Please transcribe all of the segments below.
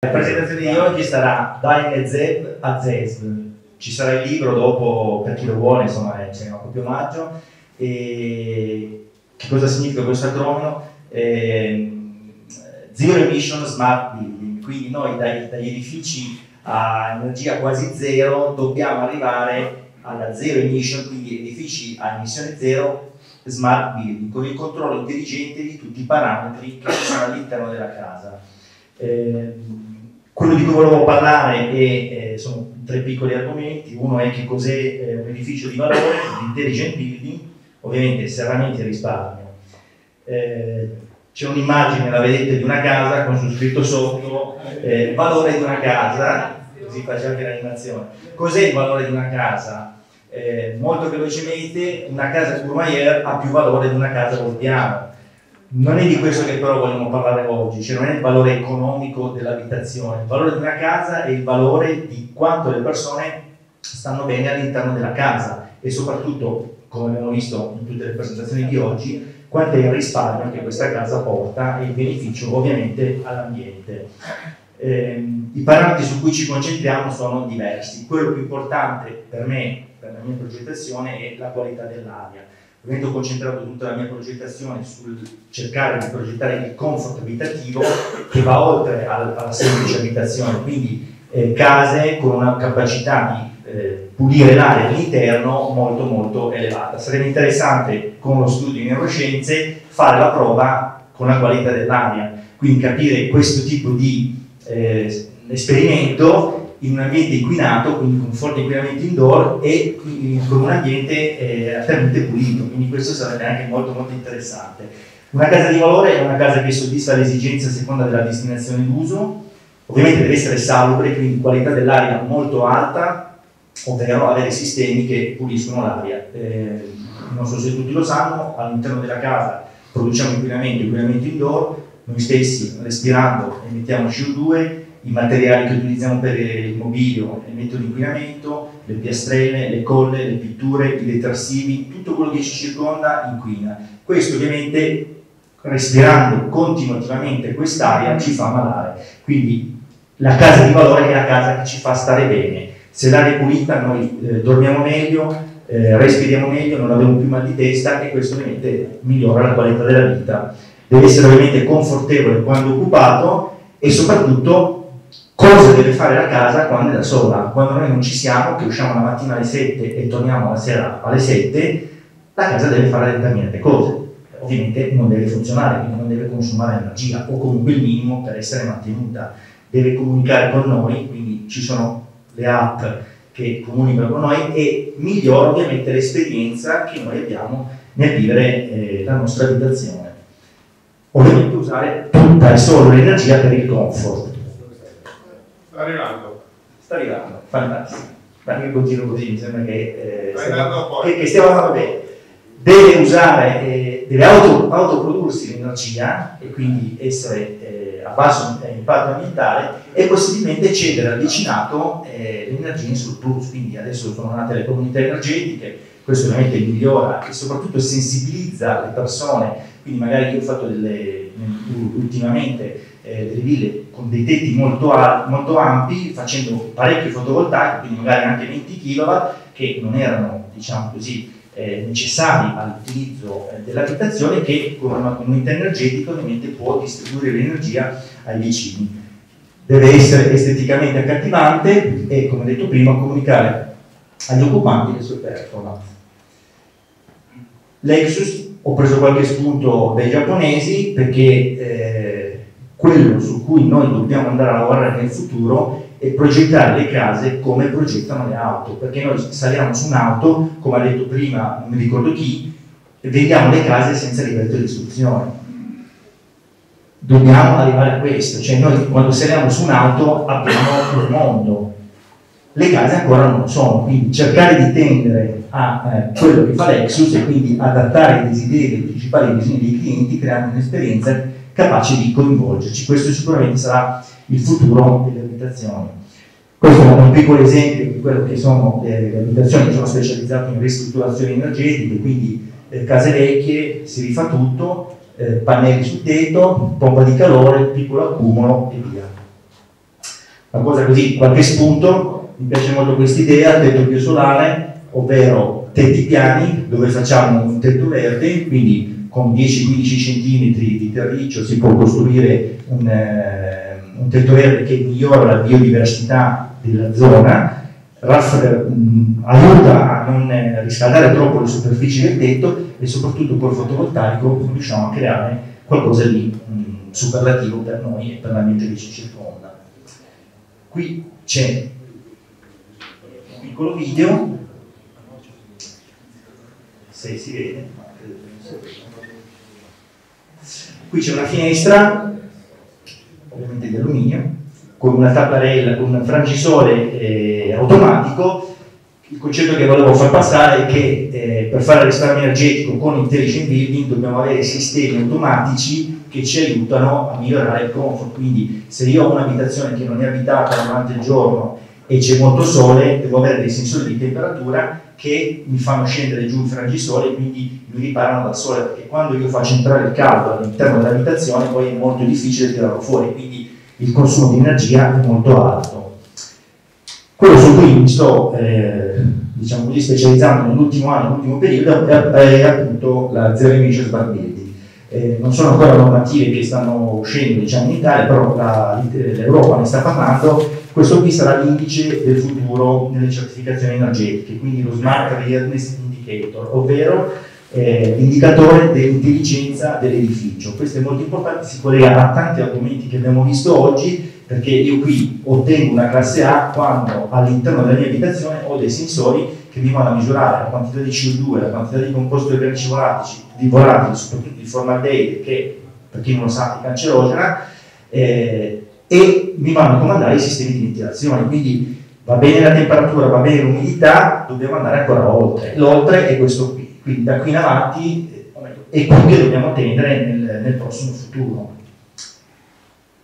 La presentazione di oggi sarà da NZ a ZESB. Ci sarà il libro dopo, per chi lo vuole, insomma, c'è un proprio omaggio. E che cosa significa questo acronimo? Eh, zero Emission Smart Building. Quindi noi dai, dagli edifici a energia quasi zero dobbiamo arrivare alla zero emission, quindi edifici a emissione zero smart building, con il controllo intelligente di tutti i parametri che sono all'interno della casa. Eh, quello di cui volevo parlare è, eh, sono tre piccoli argomenti, uno è che cos'è eh, un edificio di valore, l'intelligent building, ovviamente serramenti e risparmio. Eh, c'è un'immagine, la vedete, di una casa con su scritto sotto eh, valore di una casa, così faccio anche l'animazione. Cos'è il valore di una casa? Eh, molto velocemente, una casa Courmayeur ha più valore di una casa Volpiano non è di questo che però vogliamo parlare oggi, cioè non è il valore economico dell'abitazione, il valore di una casa è il valore di quanto le persone stanno bene all'interno della casa e soprattutto, come abbiamo visto in tutte le presentazioni di oggi, quanto è il risparmio che questa casa porta e il beneficio ovviamente all'ambiente. Eh, I parametri su cui ci concentriamo sono diversi, quello più importante per me, per la mia progettazione, è la qualità dell'aria avendo concentrato tutta la mia progettazione sul cercare di progettare il comfort abitativo che va oltre alla, semplice abitazione, quindi eh, case con una capacità di eh, pulire l'aria all'interno molto molto elevata. Sarebbe interessante con lo studio di neuroscienze fare la prova con la qualità dell'aria, quindi capire questo tipo di eh, esperimento in un ambiente inquinato, quindi con forte inquinamento indoor e con un ambiente eh, altamente pulito, quindi questo sarebbe anche molto molto interessante. Una casa di valore è una casa che soddisfa le esigenze a seconda della destinazione d'uso, ovviamente deve essere salubre, quindi qualità dell'aria molto alta, ovvero avere sistemi che puliscono l'aria. Eh, non so se tutti lo sanno, all'interno della casa produciamo inquinamento, inquinamento indoor, noi stessi respirando emettiamo CO2, i materiali che utilizziamo per il mobilio emettono inquinamento, le piastrelle, le colle, le pitture, i detersivi, tutto quello che ci circonda inquina. Questo ovviamente respirando continuativamente quest'aria ci fa malare. Quindi la casa di valore è la casa che ci fa stare bene. Se l'aria è pulita noi eh, dormiamo meglio, eh, respiriamo meglio, non abbiamo più mal di testa e questo ovviamente migliora la qualità della vita. Deve essere ovviamente confortevole quando occupato e soprattutto cosa deve fare la casa quando è da sola. Quando noi non ci siamo, che usciamo la mattina alle 7 e torniamo la sera alle 7, la casa deve fare determinate cose. Ovviamente non deve funzionare, quindi non deve consumare energia o comunque il minimo per essere mantenuta. Deve comunicare con noi, quindi ci sono le app che comunicano con noi e migliora ovviamente l'esperienza che noi abbiamo nel vivere eh, la nostra abitazione. Ovviamente usare tutta e solo l'energia per il comfort Sta arrivando. Sta arrivando, fantastico. Ma che continuo così, mi sembra che, eh, stiamo, che, che stiamo andando bene. Deve usare, eh, deve auto, autoprodursi l'energia e quindi essere eh, a basso impatto ambientale e possibilmente cedere al vicinato eh, l'energia in surplus. Quindi adesso sono nate le comunità energetiche, questo ovviamente migliora e soprattutto sensibilizza le persone. Quindi magari io ho fatto delle, ultimamente eh, delle ville con dei tetti molto, molto ampi, facendo parecchi fotovoltaici, quindi magari anche 20 kW, che non erano, diciamo così, eh, necessari all'utilizzo eh, dell'abitazione, che con una comunità energetica ovviamente può distribuire l'energia ai vicini. Deve essere esteticamente accattivante e, come detto prima, comunicare agli occupanti le sue performance. Lexus, ho preso qualche spunto dai giapponesi perché eh, quello su cui noi dobbiamo andare a lavorare nel futuro è progettare le case come progettano le auto, perché noi saliamo su un'auto, come ha detto prima, non mi ricordo chi, e vediamo le case senza livello di istruzione. Dobbiamo arrivare a questo, cioè noi quando saliamo su un'auto abbiamo il mondo, le case ancora non lo sono, quindi cercare di tendere a eh, quello che fa Lexus e quindi adattare i desideri, i principali bisogni dei clienti creando un'esperienza capace di coinvolgerci. Questo sicuramente sarà il futuro delle abitazioni. Questo è un piccolo esempio di quello che sono le, le abitazioni che sono specializzate in ristrutturazioni energetiche, quindi eh, case vecchie, si rifà tutto, eh, pannelli sul tetto, pompa di calore, piccolo accumulo e via. una cosa così, qualche spunto, mi piace molto questa idea, tetto più solare, ovvero tetti piani dove facciamo un tetto verde, quindi con 10-15 cm di terriccio si può costruire un, eh, un tetto verde che migliora la biodiversità della zona, raff- mh, aiuta a non eh, riscaldare troppo le superfici del tetto e soprattutto col fotovoltaico riusciamo a creare qualcosa di mh, superlativo per noi e per l'ambiente che ci circonda. Qui c'è un piccolo video, se si vede, ma credo che non si veda. Qui c'è una finestra, ovviamente di alluminio, con una tapparella, con un frangisole eh, automatico. Il concetto che volevo far passare è che eh, per fare risparmio energetico con intelligent building dobbiamo avere sistemi automatici che ci aiutano a migliorare il comfort. Quindi se io ho un'abitazione che non è abitata durante il giorno e c'è molto sole, devo avere dei sensori di temperatura che mi fanno scendere giù il frangisole e quindi mi riparano dal sole, perché quando io faccio entrare il caldo all'interno dell'abitazione poi è molto difficile tirarlo fuori, quindi il consumo di energia è molto alto. Quello su cui mi sto eh, diciamo così, specializzando nell'ultimo anno, nell'ultimo periodo, è, è appunto la Zero Emission Smart Building. Eh, non sono ancora normative che stanno uscendo diciamo, in Italia, però l'Europa ne sta parlando. Questo qui sarà l'indice del futuro nelle certificazioni energetiche, quindi lo Smart Readiness Indicator, ovvero eh, l'indicatore dell'intelligenza dell'edificio. Questo è molto importante, si collega a tanti argomenti che abbiamo visto oggi, perché io qui ottengo una classe A quando all'interno della mia abitazione ho dei sensori che mi vanno a misurare la quantità di CO2, la quantità di composto organici volatili, di volatili soprattutto di formaldeide, che per chi non lo sa è cancerogena, eh, e mi vanno a comandare i sistemi di ventilazione. Quindi va bene la temperatura, va bene l'umidità, dobbiamo andare ancora oltre. L'oltre è questo qui. Quindi da qui in avanti eh, è qui che dobbiamo tendere nel, nel prossimo futuro.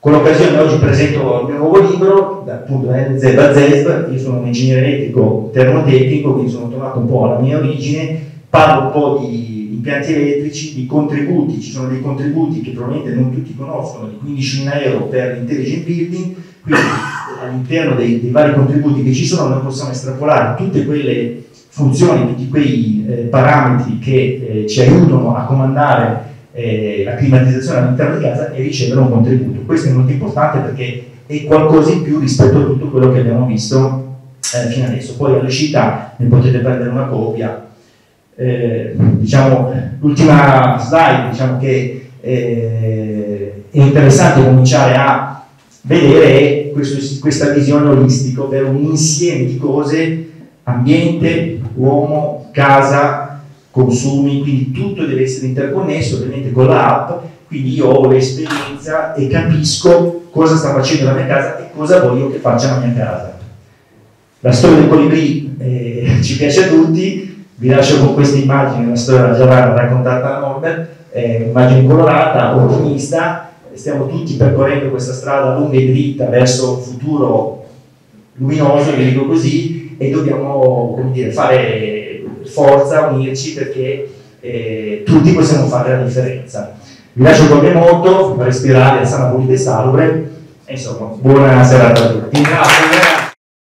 Con l'occasione oggi presento il mio nuovo libro, appunto da NZ a ZESB, io sono un ingegnere elettrico termotecnico, quindi sono tornato un po' alla mia origine, parlo un po' di impianti elettrici, di contributi, ci sono dei contributi che probabilmente non tutti conoscono, di 15.000 euro per l'intelligent building, quindi all'interno dei, dei vari contributi che ci sono noi possiamo estrapolare tutte quelle funzioni, tutti quei eh, parametri che eh, ci aiutano a comandare eh, la climatizzazione all'interno di casa e ricevere un contributo. Questo è molto importante perché è qualcosa in più rispetto a tutto quello che abbiamo visto eh, fino adesso. Poi all'uscita ne potete prendere una copia. Eh, diciamo, l'ultima slide, diciamo che eh, è interessante cominciare a vedere questo- questa visione olistica, ovvero un insieme di cose, ambiente, uomo, casa, consumi, quindi tutto deve essere interconnesso ovviamente con l'app, quindi io ho l'esperienza e capisco cosa sta facendo la mia casa e cosa voglio che faccia la mia casa. La storia del colibrì eh, ci piace a tutti, vi lascio con questa immagine, la storia già raccontata da Norbert, è un'immagine colorata, ottimista, stiamo tutti percorrendo questa strada lunga e dritta verso un futuro luminoso, vi dico così, e dobbiamo dire, fare forza, unirci perché eh, tutti possiamo fare la differenza. Vi lascio mia moto, respirare, sana pulita e salubre, e insomma, buona serata a tutti.